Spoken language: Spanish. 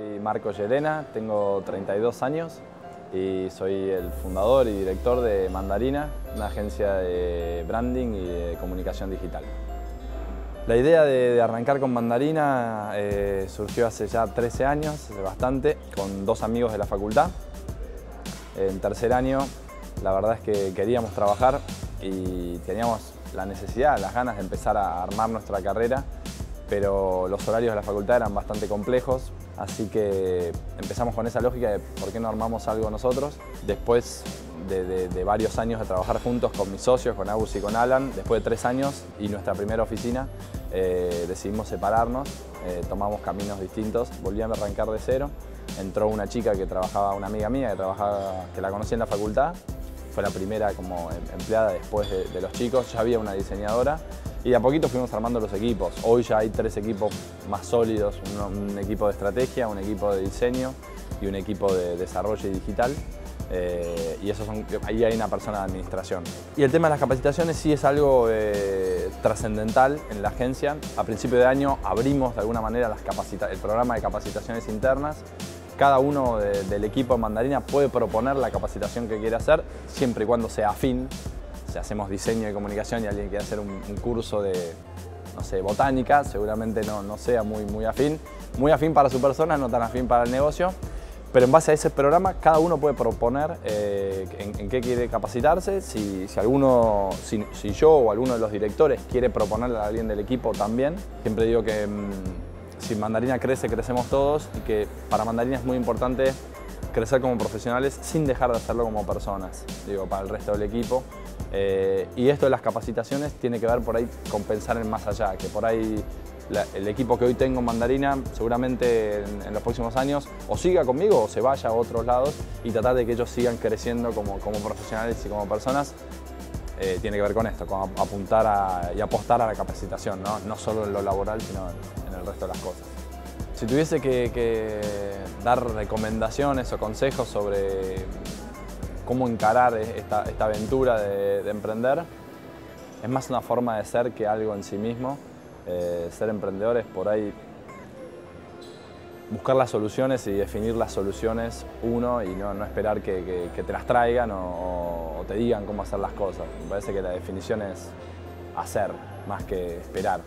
Soy Marco Llerena, tengo 32 años y soy el fundador y director de Mandarina, una agencia de branding y de comunicación digital. La idea de, arrancar con Mandarina eh, surgió hace ya 13 años, hace bastante, con dos amigos de la facultad. En tercer año, la verdad es que queríamos trabajar y teníamos la necesidad, las ganas de empezar a armar nuestra carrera pero los horarios de la facultad eran bastante complejos, así que empezamos con esa lógica de por qué no armamos algo nosotros. Después de, varios años de trabajar juntos con mis socios, con Agus y con Alan, después de tres años y nuestra primera oficina, eh, decidimos separarnos, eh, tomamos caminos distintos, volví a arrancar de cero. Entró una chica que trabajaba, una amiga mía que, trabajaba, que la conocí en la facultad, fue la primera como em, empleada después de, de los chicos, ya había una diseñadora y de a poquito fuimos armando los equipos. Hoy ya hay tres equipos más sólidos, un, equipo de estrategia, un equipo de diseño y un equipo de desarrollo digital. Eh, y eso son, ahí hay una persona de administración. Y el tema de las capacitaciones sí es algo eh, trascendental en la agencia. A principio de año abrimos de alguna manera las el programa de capacitaciones internas. Cada uno del equipo Mandarina puede proponer la capacitación que quiere hacer, siempre y cuando sea afín si hacemos diseño de comunicación y alguien quiere hacer un, curso de, no sé, botánica, seguramente no, no sea muy, muy afín. Muy afín para su persona, no tan afín para el negocio. Pero en base a ese programa, cada uno puede proponer eh, en, qué quiere capacitarse. Si, si alguno, si, yo o alguno de los directores quiere proponerle a alguien del equipo también. Siempre digo que mm, si Mandarina crece, crecemos todos y que para Mandarina es muy importante crecer como profesionales sin dejar de hacerlo como personas, digo, para el resto del equipo. Eh, y esto de las capacitaciones tiene que ver por ahí con pensar en más allá, que por ahí el equipo que hoy tengo en Mandarina seguramente en, los próximos años o siga conmigo o se vaya a otros lados y tratar de que ellos sigan creciendo como, como profesionales y como personas. Eh, tiene que ver con esto, con apuntar y apostar a la capacitación, ¿no? no solo en lo laboral, sino en el resto de las cosas. Si tuviese que, dar recomendaciones o consejos sobre cómo encarar esta, aventura de, emprender, es más una forma de ser que algo en sí mismo. Eh, ser emprendedor es por ahí buscar las soluciones y definir las soluciones uno y no, esperar que, te las traigan o, te digan cómo hacer las cosas. Me parece que la definición es hacer más que esperar.